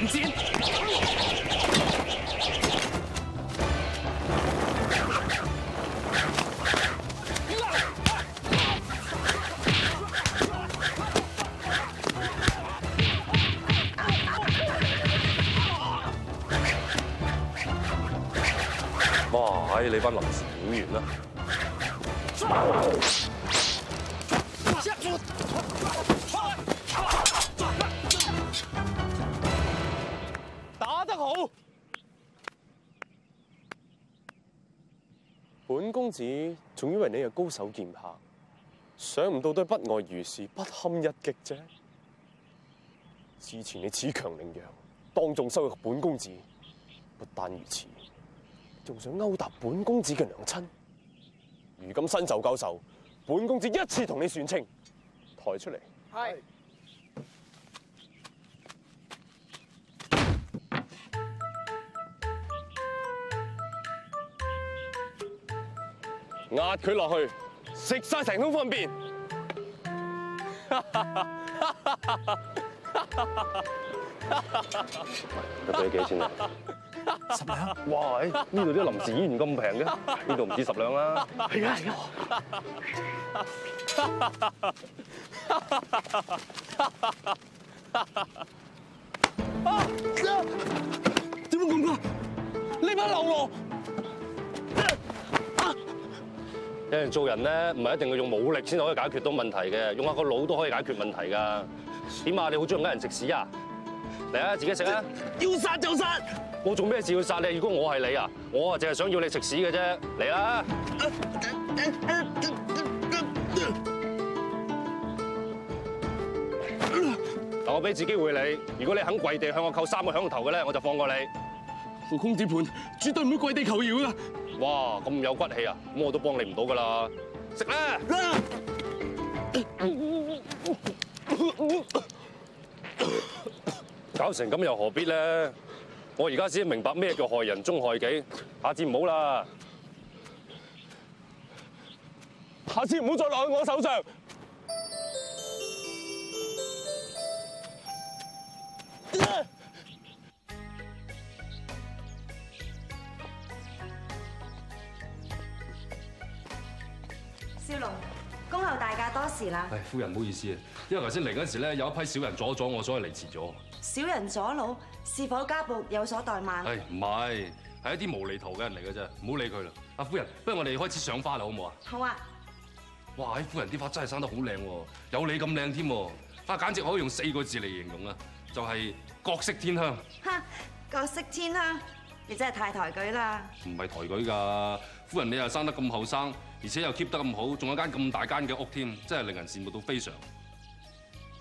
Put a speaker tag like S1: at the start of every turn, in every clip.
S1: 混戰。哇！唉，你班臨時會員啦。
S2: 本公子仲以為你係高手劍客，想唔到都不外如是，不堪一擊啫。之前你恃強凌弱，當眾羞辱本公子，不單如此，仲想勾搭本公子嘅娘親。如今新仇舊仇，本公子一次同你算清，抬出嚟。
S3: 係
S2: 壓佢落去，食晒成桶糞便。
S1: 佢俾你幾錢啊？
S3: 十兩。
S1: 哇！呢度啲臨時演員咁平嘅，呢度唔止十兩啦。
S3: 係啊係啊。啊！點解咁噶？你班流羅！
S1: 有人做人咧，唔係一定要用武力先可以解決到問題嘅，用下個腦都可以解決問題㗎。點啊？你好中意呃人食屎啊？嚟啊，自己食啊！
S3: 要殺就殺！
S1: 我做咩事要殺你？如果我係你啊，我啊淨係想要你食屎嘅啫。嚟啦！嗱，我俾次機會你，如果你肯跪地向我扣三個響頭嘅咧，我就放過你。
S3: 何公子盤絕對唔會跪地求饒噶。
S1: 哇，咁有骨氣啊！咁我都幫你唔到噶啦，食啦！搞成咁又何必咧？我而家先明白咩叫害人终害己，下次唔好啦。
S2: 下次唔好再落喺我手上。
S4: 夫人唔好意思啊，因為頭先嚟嗰時咧有一批小人阻咗我，所以嚟遲咗。
S5: 小人阻路，是否家暴有所怠慢？
S4: 唉，唔係，係一啲無厘頭嘅人嚟嘅啫，唔好理佢啦。阿夫人，不如我哋開始上花啦，好唔好啊？
S5: 好啊，
S4: 哇！唉，夫人啲花真係生得好靚喎，有你咁靚添喎，花簡直可以用四個字嚟形容啊，就係國色天香。
S5: 哈，國色天香，你真係太抬舉啦。
S4: 唔係抬舉㗎，夫人你又生得咁後生，而且又 keep 得咁好，仲有間咁大間嘅屋添，真係令人羨慕到非常。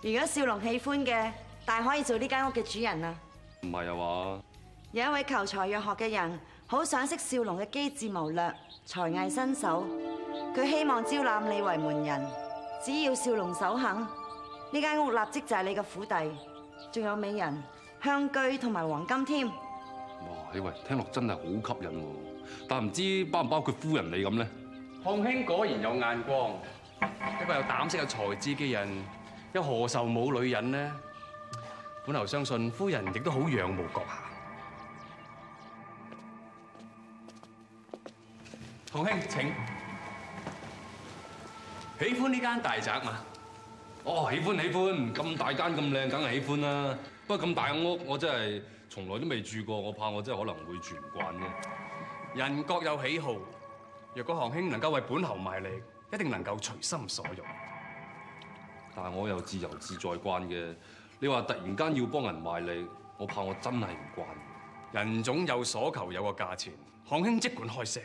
S5: 如果少龍喜歡嘅，大可以做呢間屋嘅主人啊。
S4: 唔係啊嘛？
S5: 有一位求才若學嘅人，好想識少龍嘅機智謀略、才藝身手，佢希望招攬你為門人。只要少龍首肯，呢間屋立即就係你嘅府邸，仲有美人、香居同埋黃金添。
S4: 哇！喂，聽落真係好吸引喎，但唔知包唔包括夫人你咁咧？
S6: 洪兄果然有眼光，一個有膽識、有才智嘅人，又何愁冇女人呢？本侯相信夫人亦都好仰慕阁下。洪兄請，喜歡呢間大宅嘛？
S4: 哦，喜歡喜歡，咁大間咁靚，梗係喜歡啦。不過咁大嘅屋，我真係從來都未住過，我怕我真係可能會住唔惯啫。
S6: 人各有喜好，若果行兄能夠為本侯賣力，一定能夠隨心所欲。
S4: 但係我又自由自在慣嘅，你話突然間要幫人賣力，我怕我真係唔慣。
S6: 人總有所求，有個價錢，行兄即管開聲。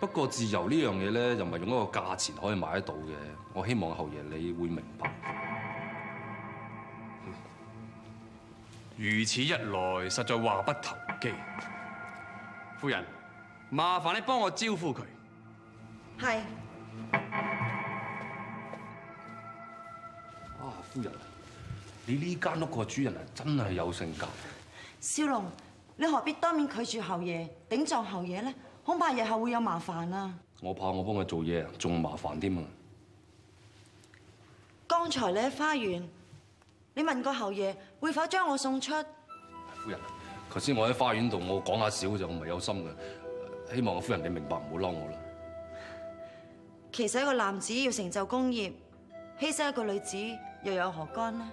S4: 不過自由呢樣嘢咧，又唔係用一個價錢可以買得到嘅。我希望侯爺你會明白。
S6: 如此一來，實在話不投機。夫人，麻煩你幫我招呼佢。
S5: 係，
S4: 啊，夫人，你呢間屋個主人啊，真係有性格。
S5: 少龍，你何必當面拒絕侯爺，頂撞侯爺呢？恐怕日後會有麻煩啊！
S4: 我怕我幫佢做嘢啊，仲麻煩添啊！
S5: 剛才你喺花園，你問過侯爺會否將我送出？
S4: 夫人，頭先我喺花園度，我講下少就唔係有心嘅，希望阿夫人你明白，唔好嬲我啦。
S5: 其實一個男子要成就功業，犧牲一個女子又有何干呢？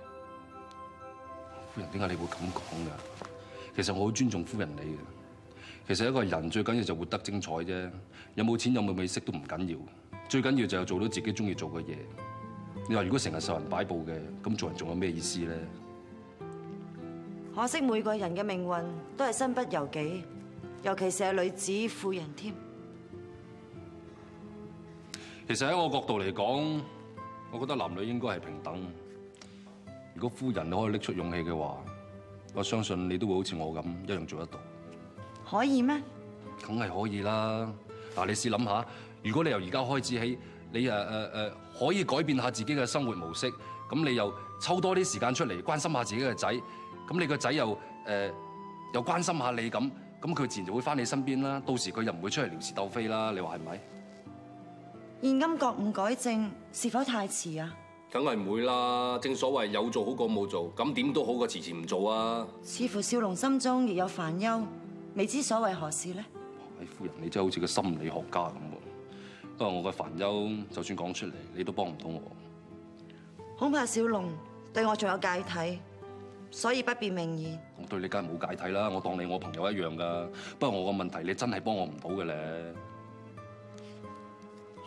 S4: 夫人點解你會咁講㗎？其實我好尊重夫人你嘅。其實一個人最緊要就活得精彩啫，有冇錢有冇美色都唔緊要，最緊要就係做到自己中意做嘅嘢。你話如果成日受人擺佈嘅，咁做人仲有咩意思咧？
S5: 可惜每個人嘅命運都係身不由己，尤其是係女子婦人添。
S4: 其實喺我角度嚟講，我覺得男女應該係平等。如果夫人你可以拎出勇氣嘅話，我相信你都會好似我咁一樣做得到。
S5: 可以咩？
S4: 梗係可以啦！嗱，你試諗下，如果你由而家開始起，你誒誒誒可以改變下自己嘅生活模式，咁你又抽多啲時間出嚟關心下自己嘅仔，咁你個仔又誒、呃、又關心下你咁，咁佢自然就會翻你身邊啦。到時佢又唔會出嚟撩事鬥非啦。你話係咪？
S5: 現今覺悟改正是否太遲啊？
S4: 梗係唔會啦！正所謂有做好過冇做，咁點都好過遲遲唔做啊！
S5: 似乎少龍心中亦有煩憂，未知所為何事呢？
S4: 哎，夫人，你真係好似個心理學家咁喎。不過我嘅煩憂，就算講出嚟，你都幫唔到我。
S5: 恐怕小龍對我仲有芥蒂，所以不便明言。
S4: 我對你梗係冇芥蒂啦，我當你我朋友一樣噶。不過我個問題，你真係幫我唔到嘅咧。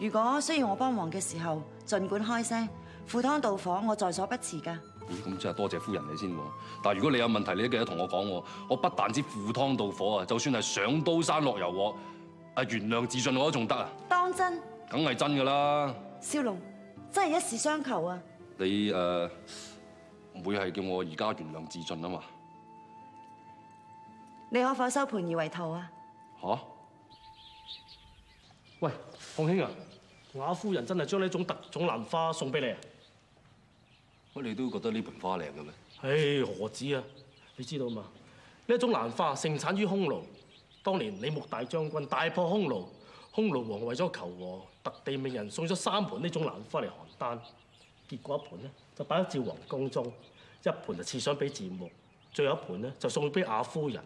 S5: 如果需要我幫忙嘅時候，尽管開聲，赴湯蹈火，我在所不辭噶。
S4: 咦，咁真係多謝夫人你先喎。但係如果你有問題，你都記得同我講喎。我不但止赴湯蹈火啊，就算係上刀山落油鑊，啊原諒自盡我都仲得啊。
S5: 當真，
S4: 梗係真㗎啦。
S5: 少龍真係一時相求啊！
S4: 你誒唔會係叫我而家原諒自盡啊嘛？
S5: 你可否收盤兒為徒啊？
S4: 吓？
S3: 喂，鳳兄啊，雅夫人真係將呢種特種蘭花送俾你啊？
S4: 乜你都覺得呢盆花靚嘅咩？
S3: 唉，何止啊！你知道嘛？呢一種蘭花盛產於匈奴，當年李牧大將軍大破匈奴，匈奴王為咗求和，特地命人送咗三盆呢種蘭花嚟邯鄲，結果一盤咧，就擺喺趙王宮中，一盤就賜賞俾趙牧，最後一盤咧，就送俾雅夫人。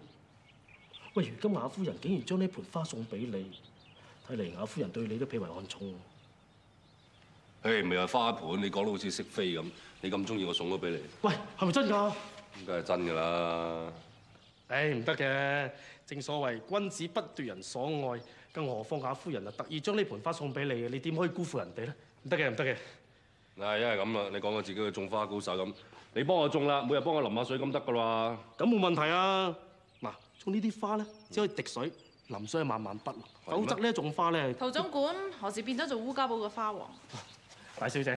S3: 喂，如今雅夫人竟然將呢盆花送俾你，睇嚟雅夫人對你都頗為看重。
S4: 誒，咪係花盆，你講到好似識飛咁。你咁中意我送咗俾你，
S3: 喂，係咪真㗎？
S4: 梗係真㗎啦。
S3: 唉，唔得嘅，正所謂君子不奪人所愛，更何況雅夫人啊特意將呢盆花送俾你嘅，你點可以辜負人哋咧？唔得嘅，唔得嘅。
S4: 嗱，因為咁啦，你講我自己嘅種花高手咁，你幫我種啦，每日幫我淋下水咁得噶啦。
S3: 咁冇問題啊！嗱，種呢啲花咧，只可以滴水、淋水慢慢笔，否則呢一種花咧，
S7: 陶總管何時變咗做烏家堡嘅花王？
S3: 大小姐。